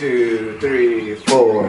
two, three, four.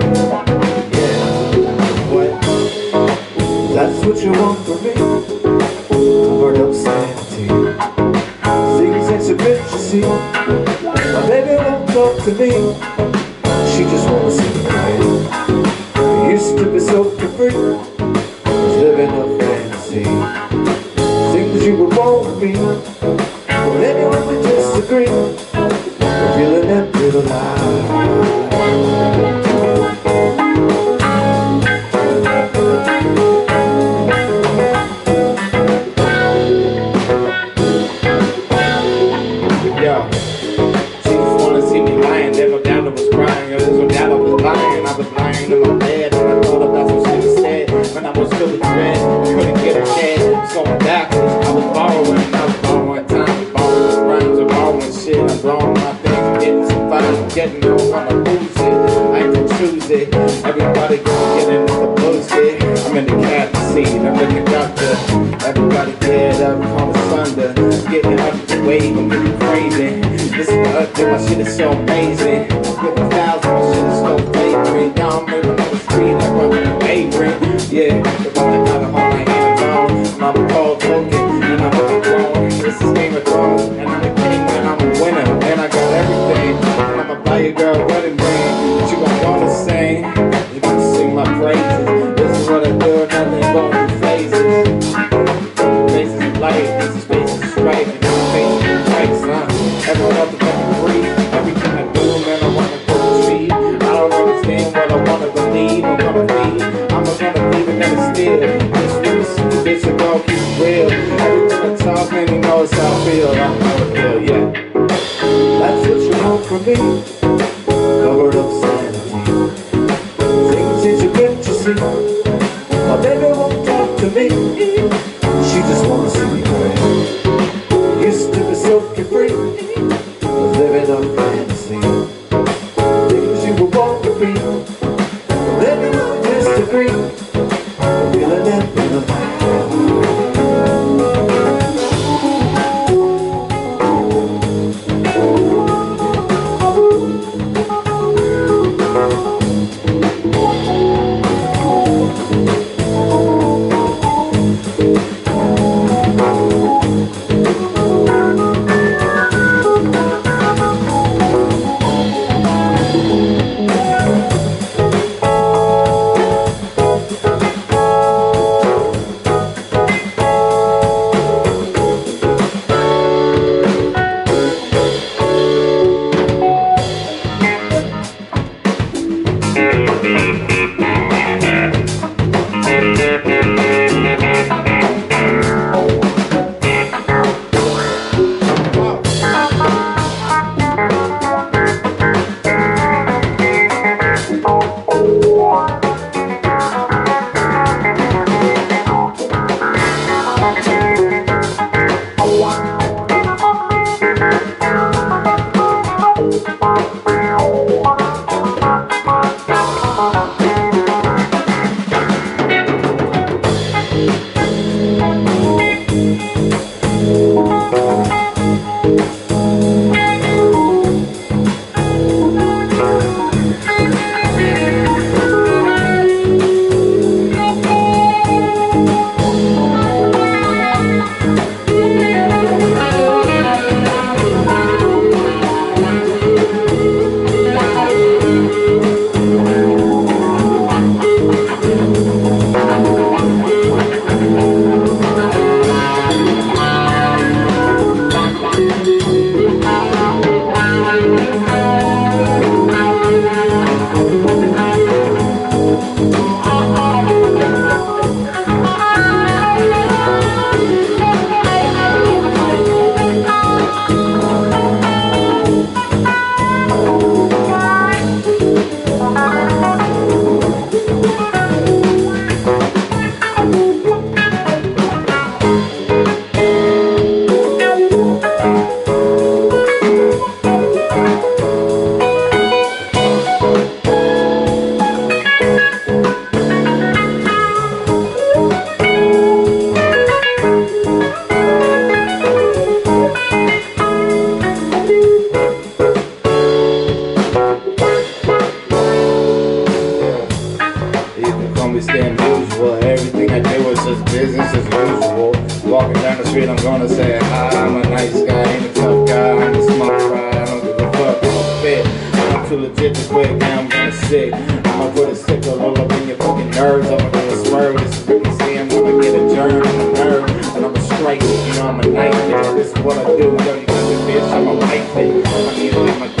What you want from me. Covered up sanity. Things ain't so good, you see. My baby won't talk to me. She just wants to see me right Used to be so free. Was living a fantasy. Things you were want from me. But anyone would disagree Feeling that little lie I'm the doctor. Everybody get up on thunder. Getting up the wave, I'm getting crazy. This is the update, my shit is so amazing. covered up. Everything I do is just business as usual. Walking down the street, I'm gonna say hi. I'm a nice guy, ain't a tough guy. I'm a smart fry. I don't give a fuck. I'm fit. I'm too legit to quit. Now I'm gonna sick. I'ma put a sickle all up in your fucking nerves. I'm gonna swerve. This is really see. I'm gonna get a germ. I'm a nerve. And I'm a strike. You know, I'm a knife. This is what I do. Dirty country bitch. I'm a wife. Bitch. I'm usually my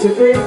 to be